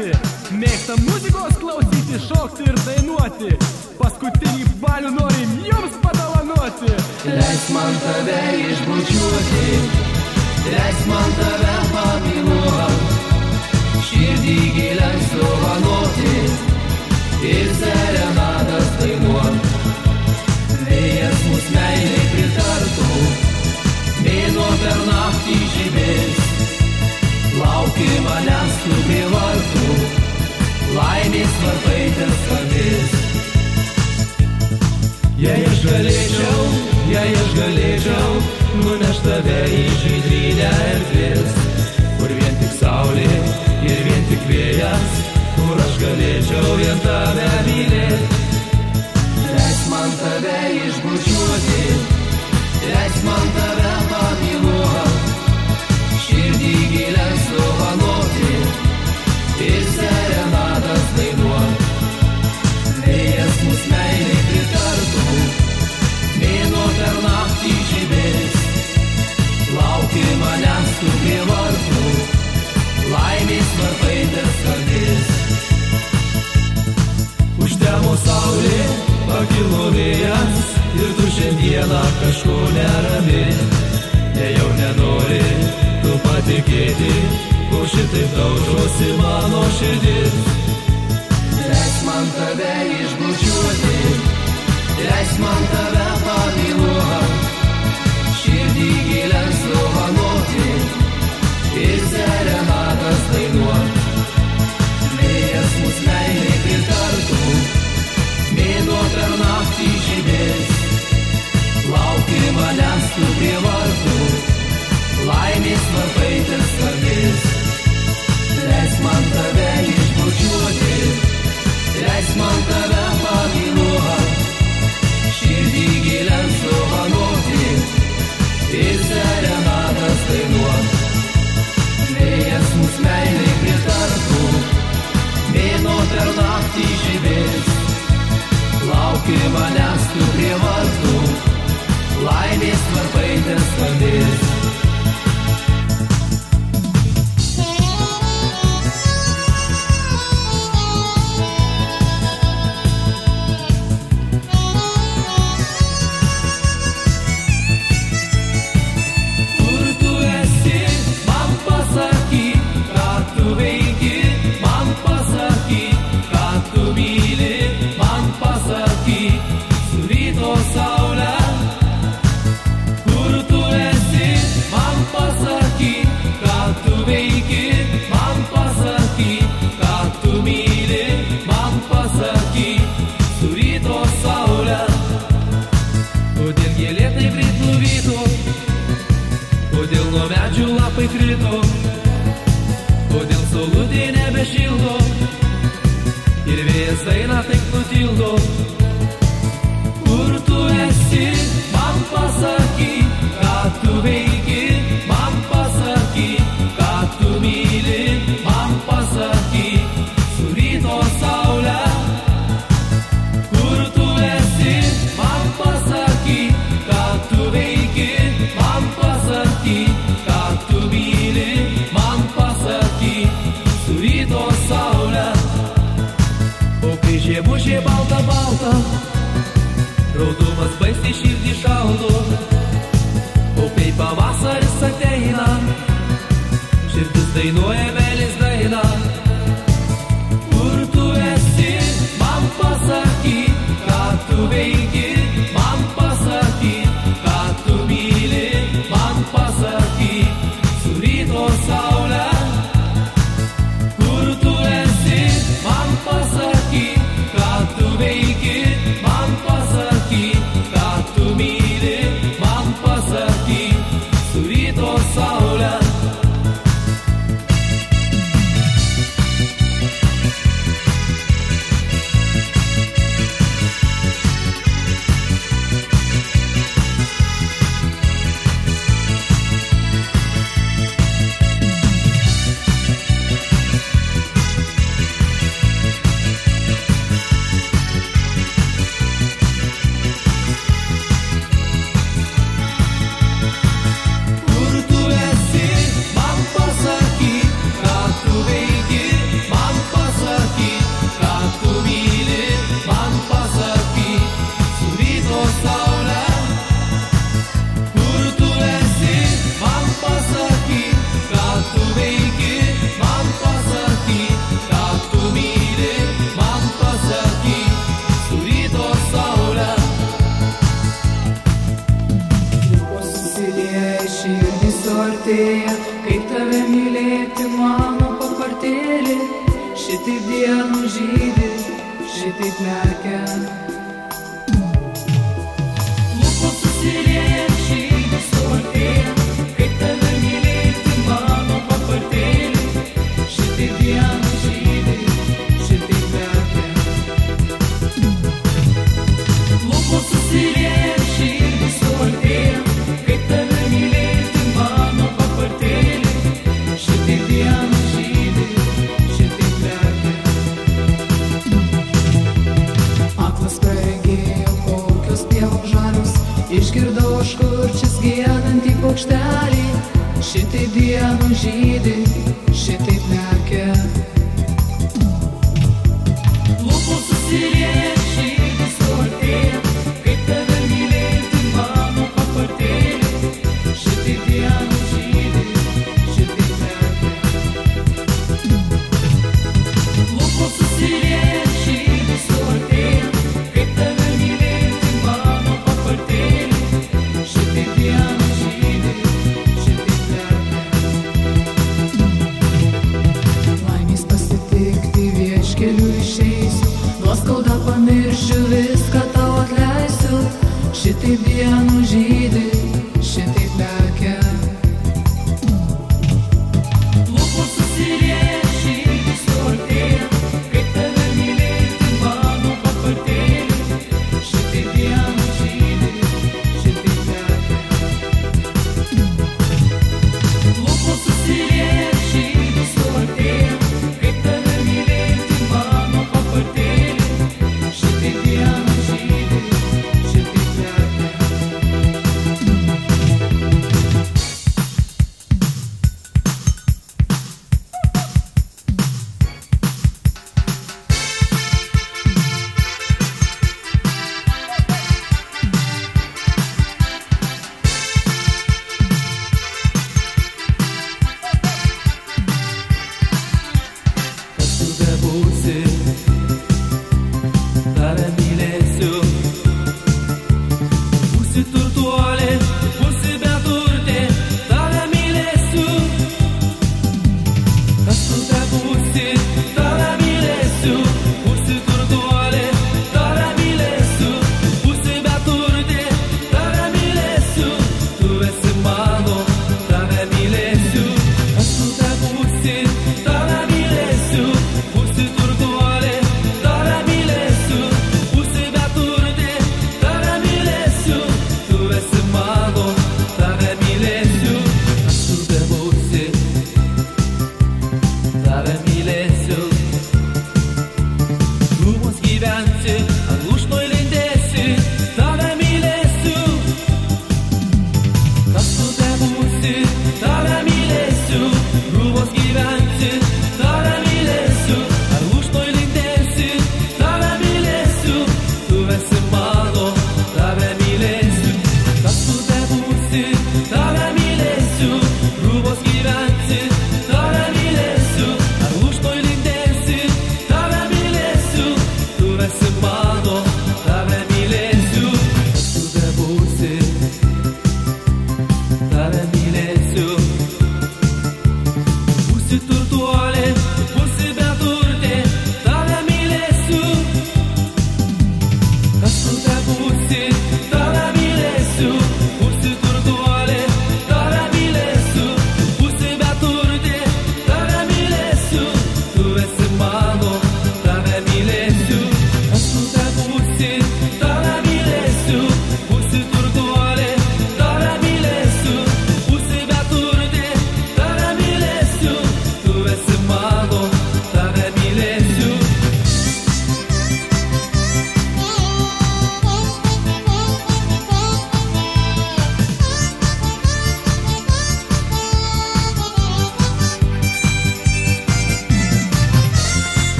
dainuoti Mėgsta muzikos klausyti, šokti ir dainuoti. Paskutinį balių norim jums padalanuoti Leisk man tave išbučiuoti Leisk man tave pamiluot Širdį giliai suvanoti Ir serenadas dainuot Vėjas mus meiliai pritartų Mėnuo per naktį žymės Lauki manęs skubi vartų, laimės vartai ties avis. Jei aš galėčiau, jei aš galėčiau, nuneš tave į žydrynę erdvės, kur vien tik saulė ir vien tik vėjas, kur aš galėčiau vien tave mylėti. Leis man tave išbučiuoti, leis man tave. pakilo vėjas ir tu šiandieną kažko nerami. Nejau nenori tu patikėti, ko šitaip daužosi mano širdis. Leis man tave išbučiuoti, leis man tave pamiluoti. tu prie vartų laimės labai tas Jezejna tych ludzi lub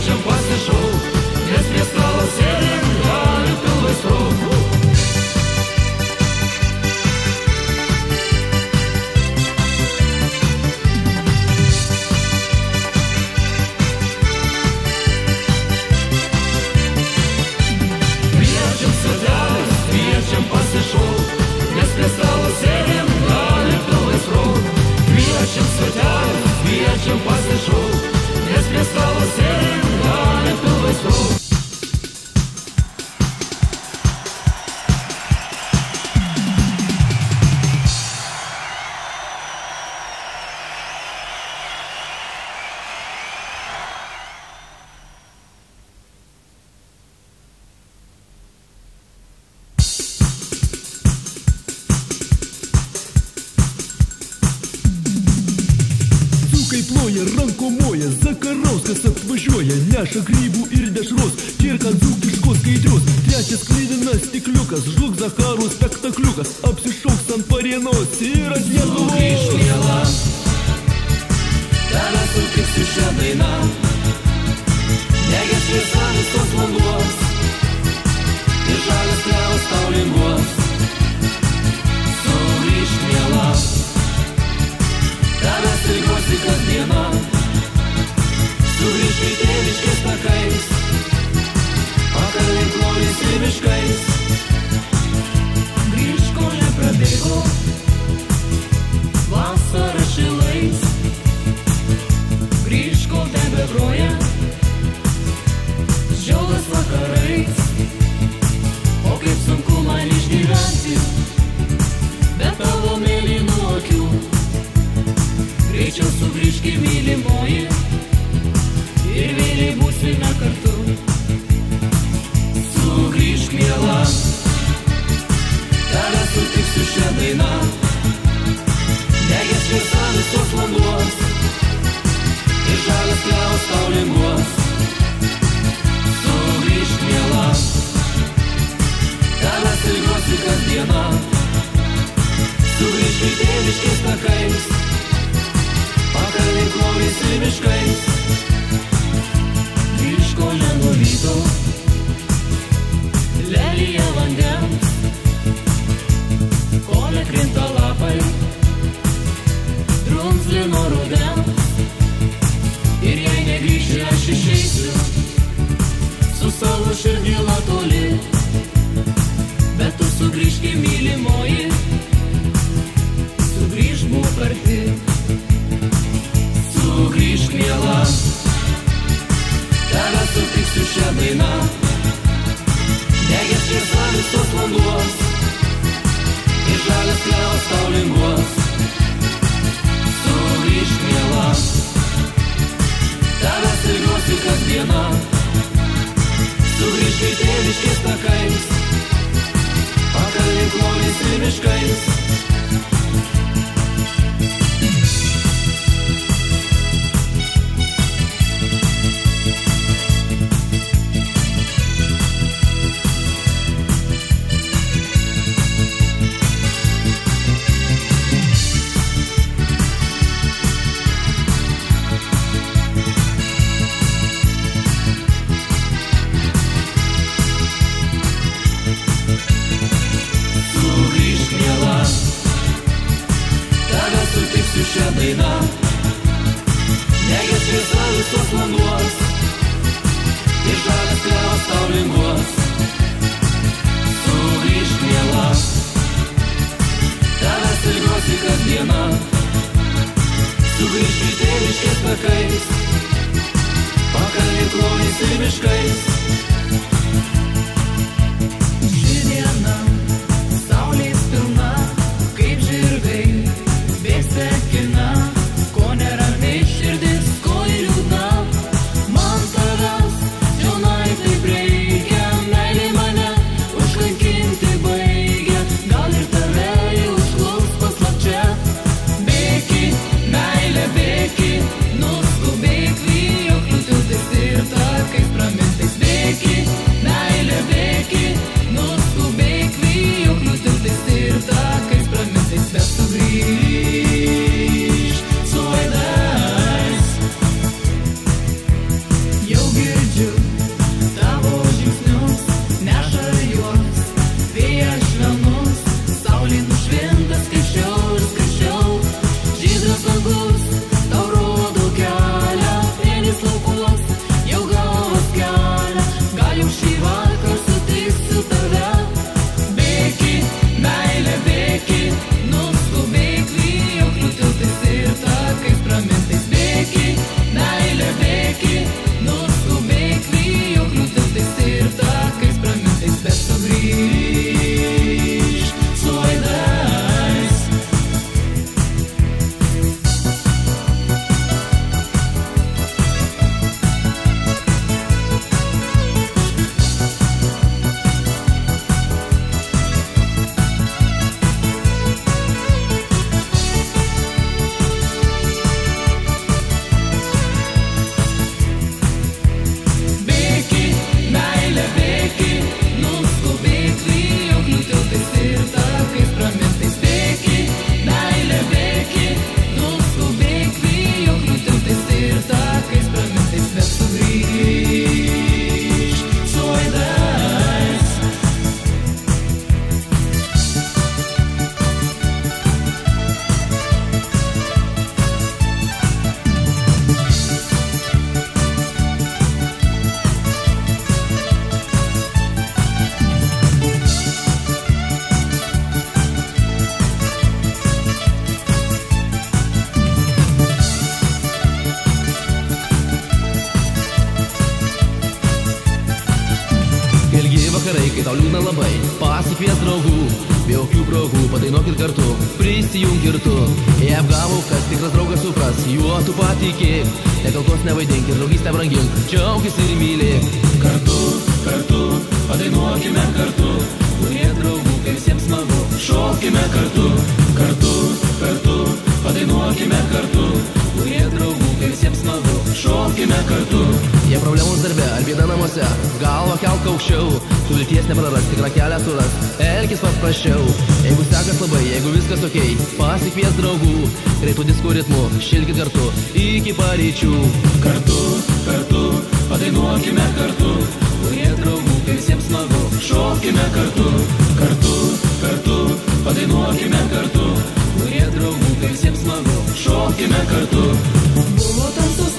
There's a namuose. Galvą kelk aukščiau. Tu vilties nepraras, tikrą kelią suras. Elkis paprasčiau. Jeigu sekas labai, jeigu viskas ok Pasikvies draugų. Greitų diskų ritmų Šilkit kartu Iki paryčių. Kartu, kartu Padainuokime kartu. Kurie draugų, kai visiems smagu Šokime kartu. Kartu, kartu Padainuokime kartu. Kurie draugų, kai visiems smagu Šokime kartu. Buvo tamsus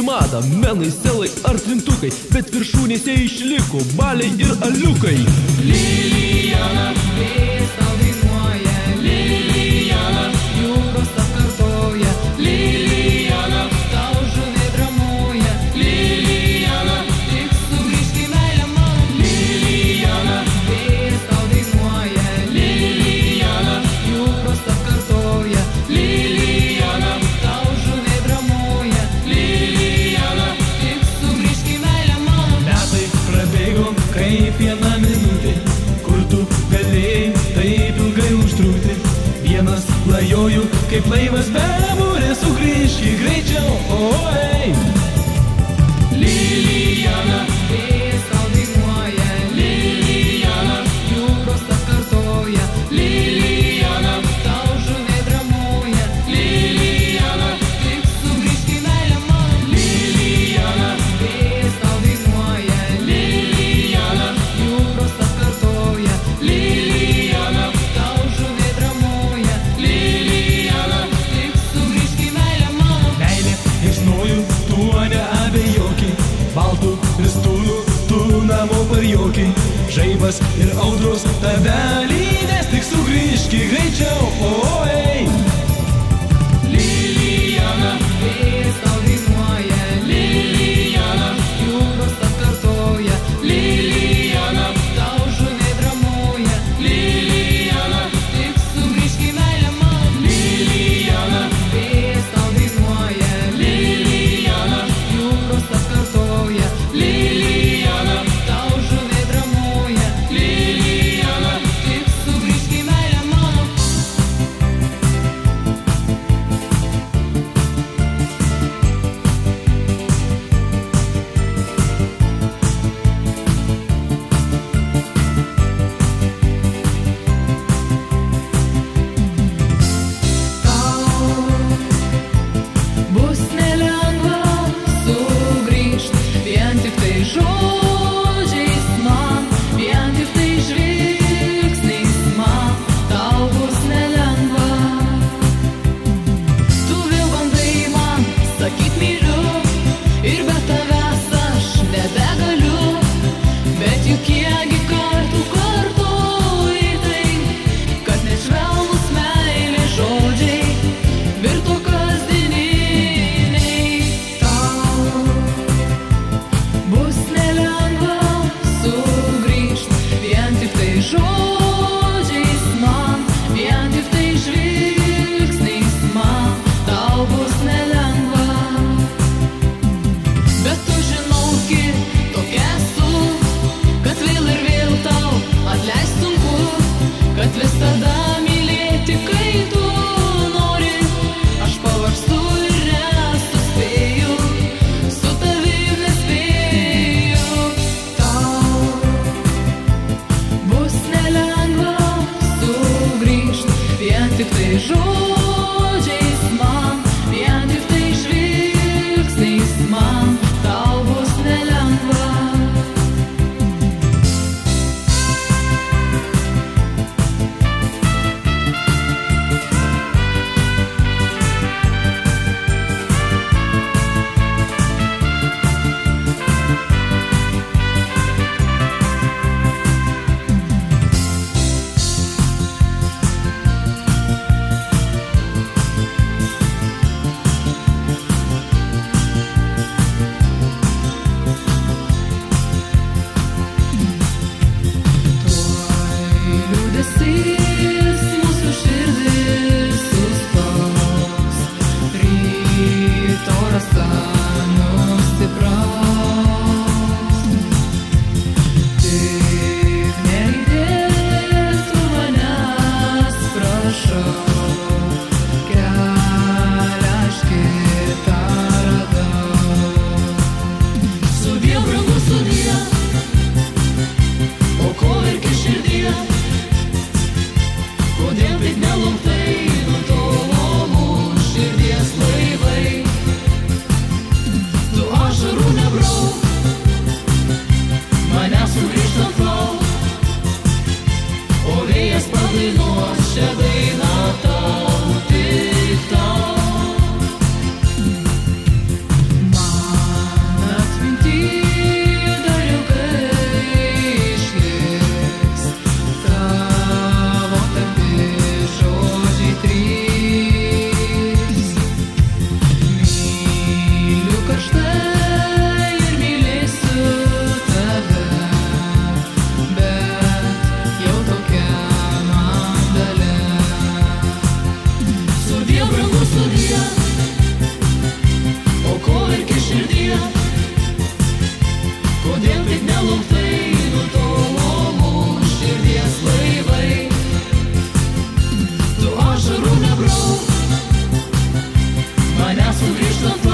išsimada Menai, selai ar trintukai Bet viršūnėse išliko baliai ir aliukai. Lygiai Olha, sorriso,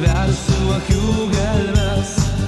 atversiu akių gelmes.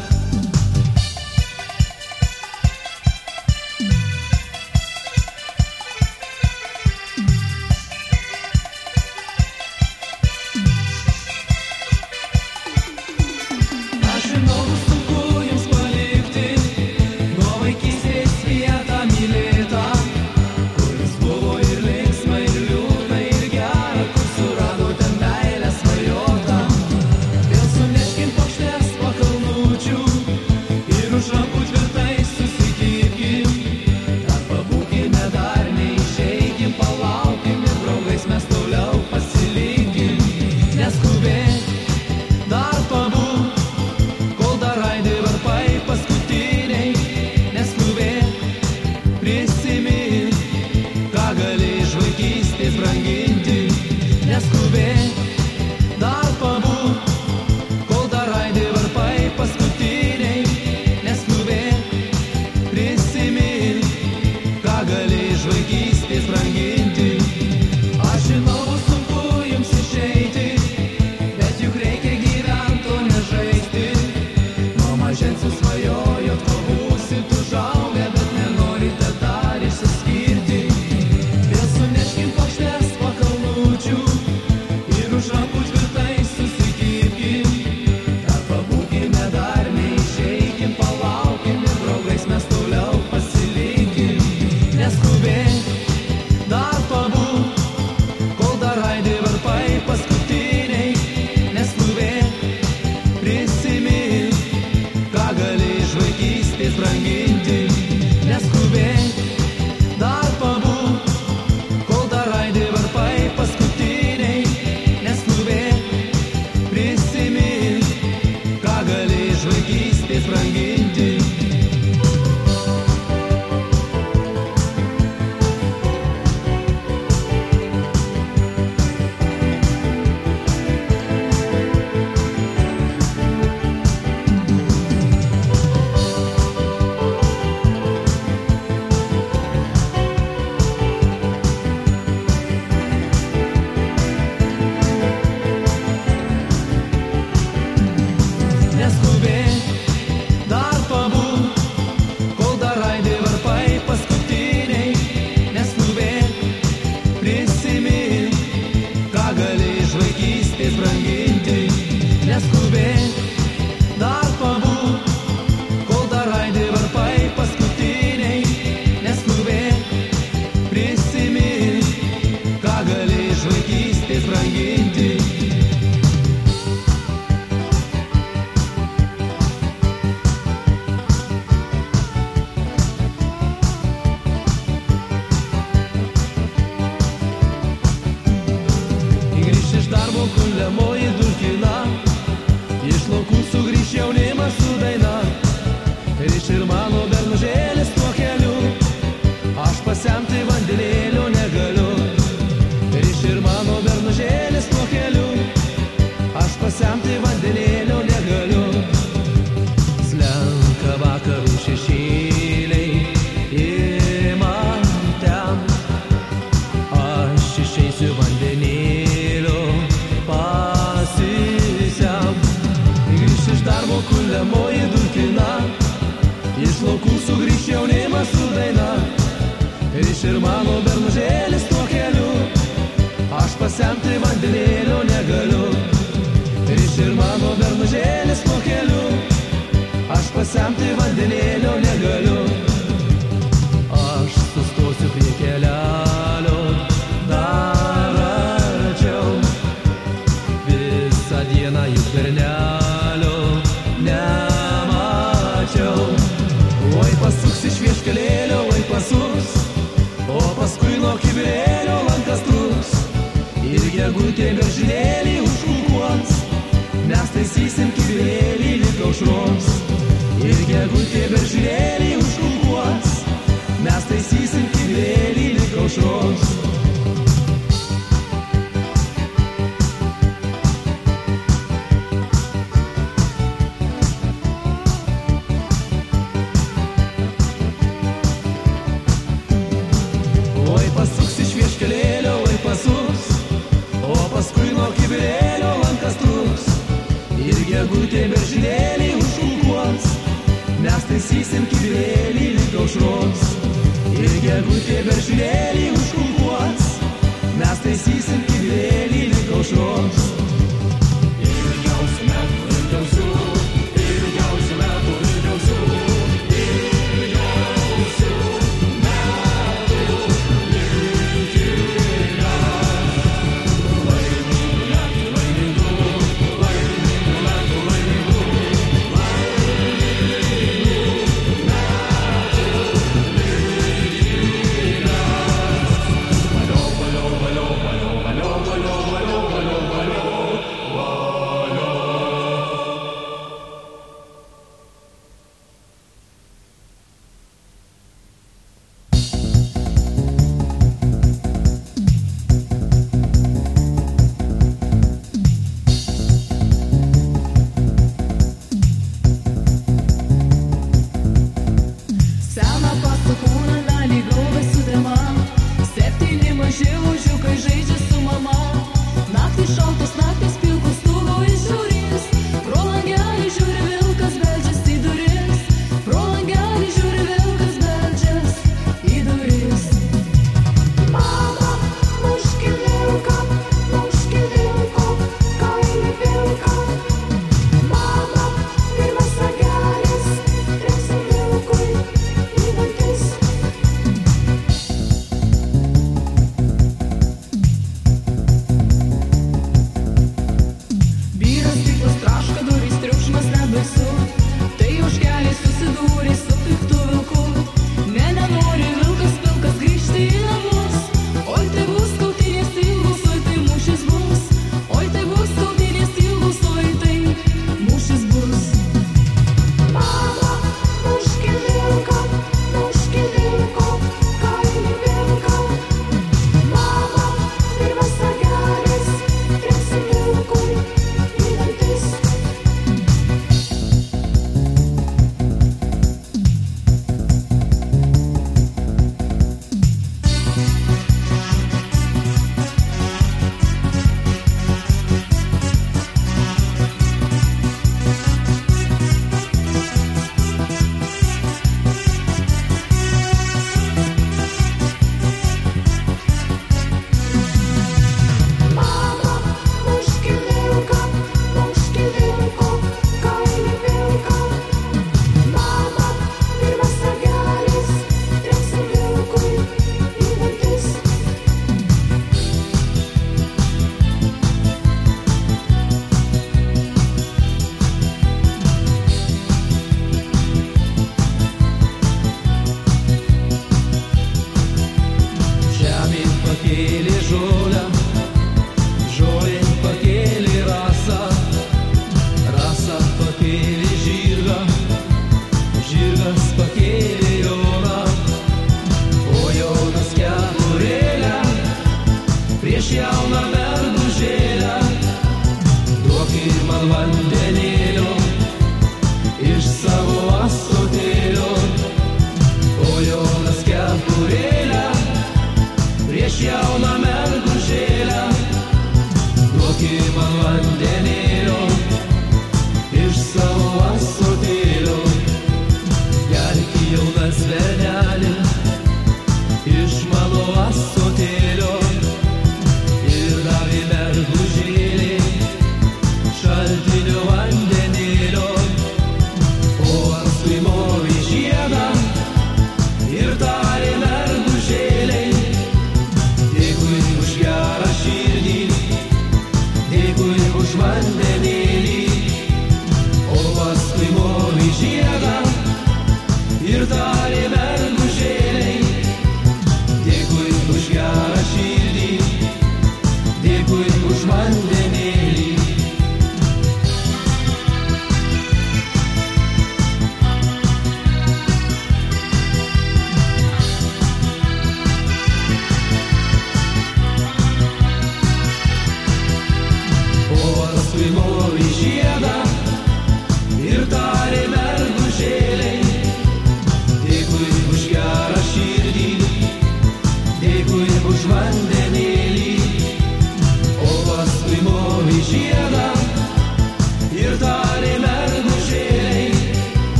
aš ir mano bernužėlis tuo keliu, aš pasemti vandenėlio negaliu. Iš ir mano bernužėlis tuo keliu, aš pasemti vandenėlio negaliu. pūtė beržinėlį už kulkos, mes taisysim kibirėlį lik aušros. Ir gegutė beržinėlį už kulkos, mes taisysim kibirėlį lik aušros.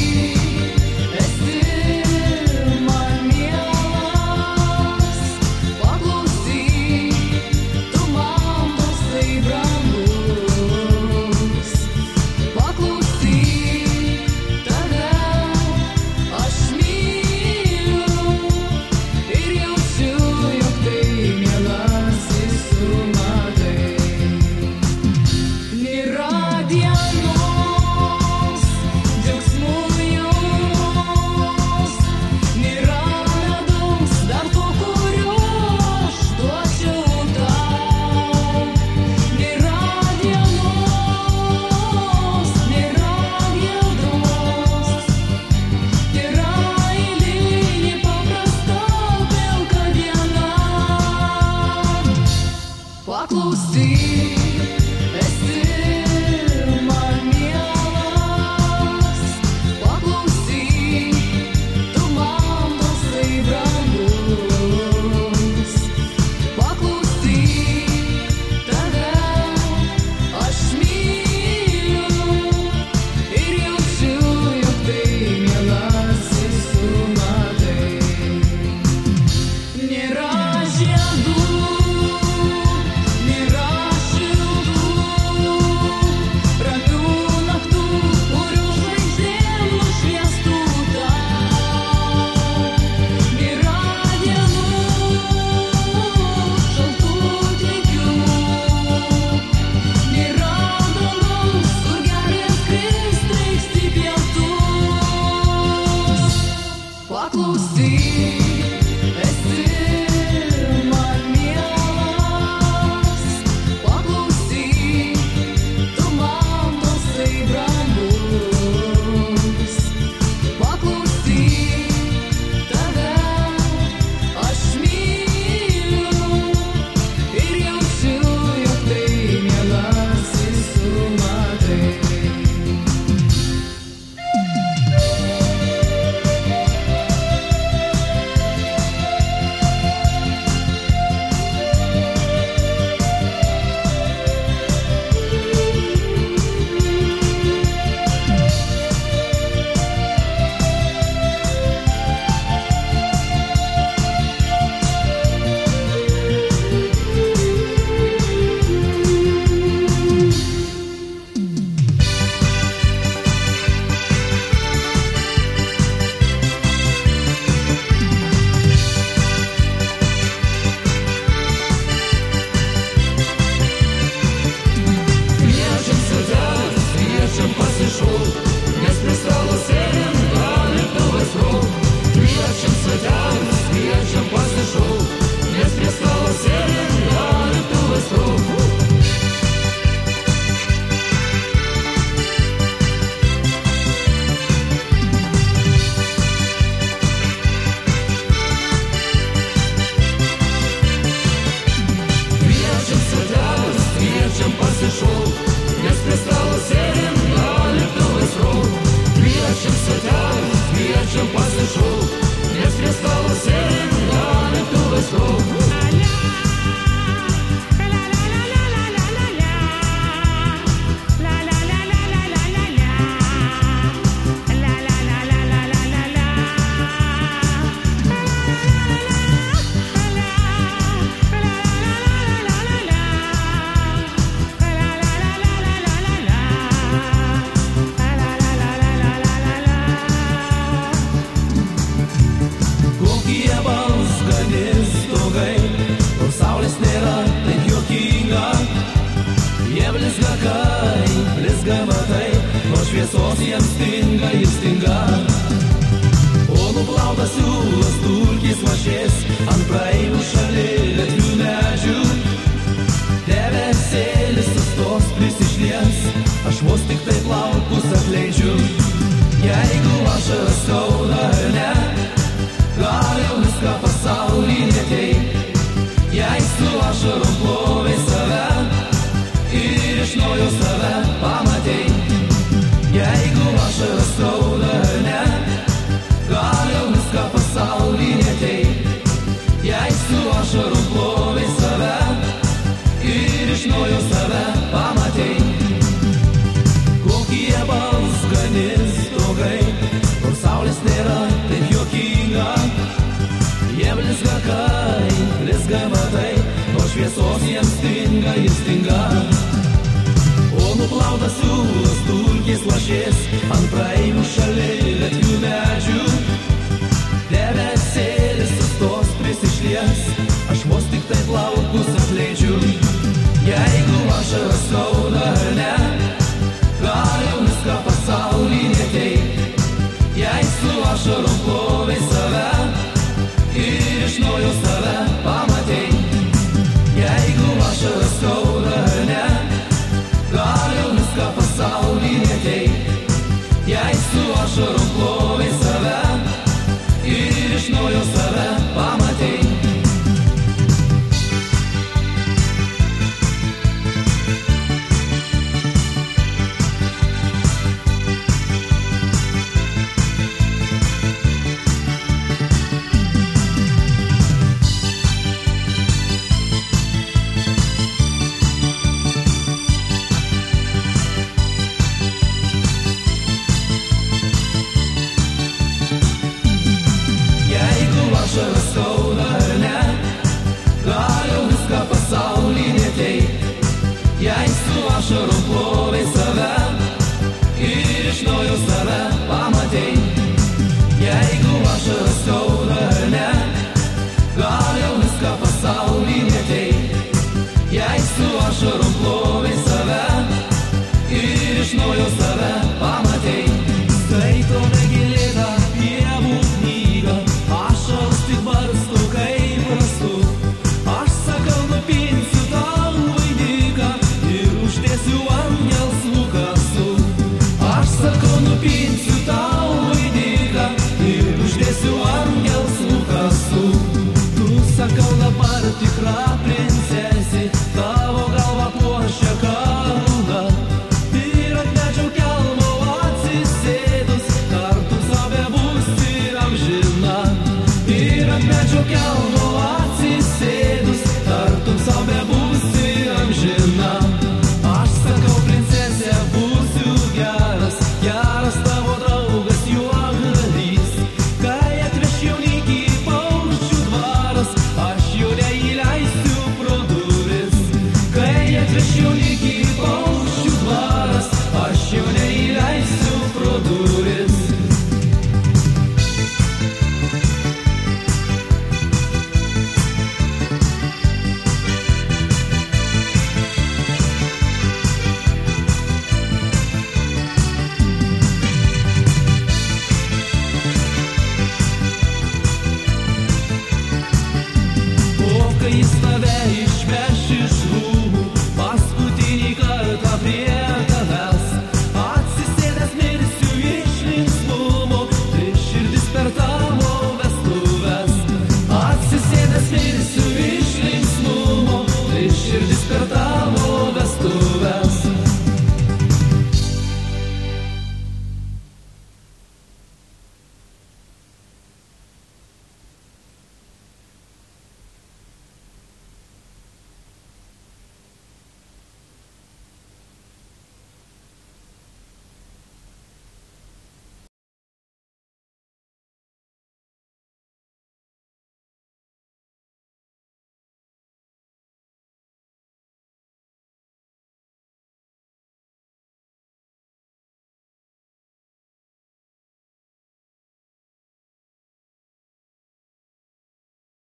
you